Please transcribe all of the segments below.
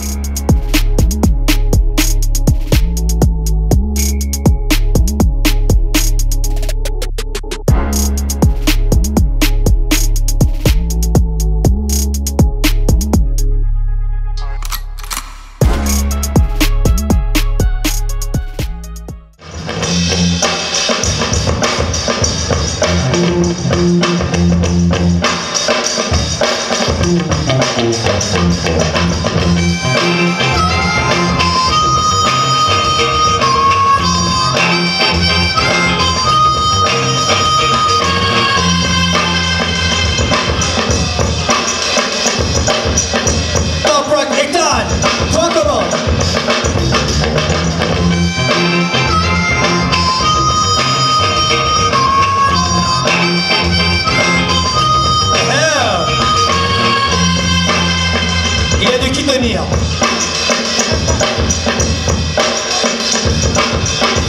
you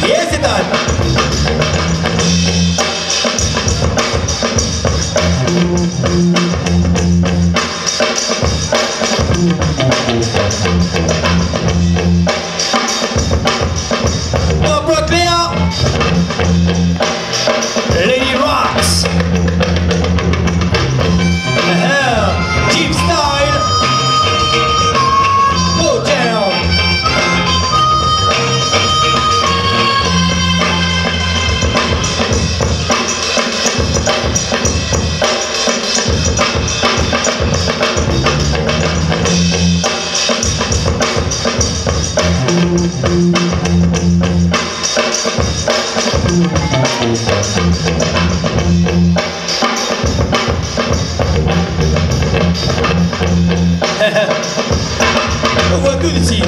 Yes, it does. Oh, Qualcuno dice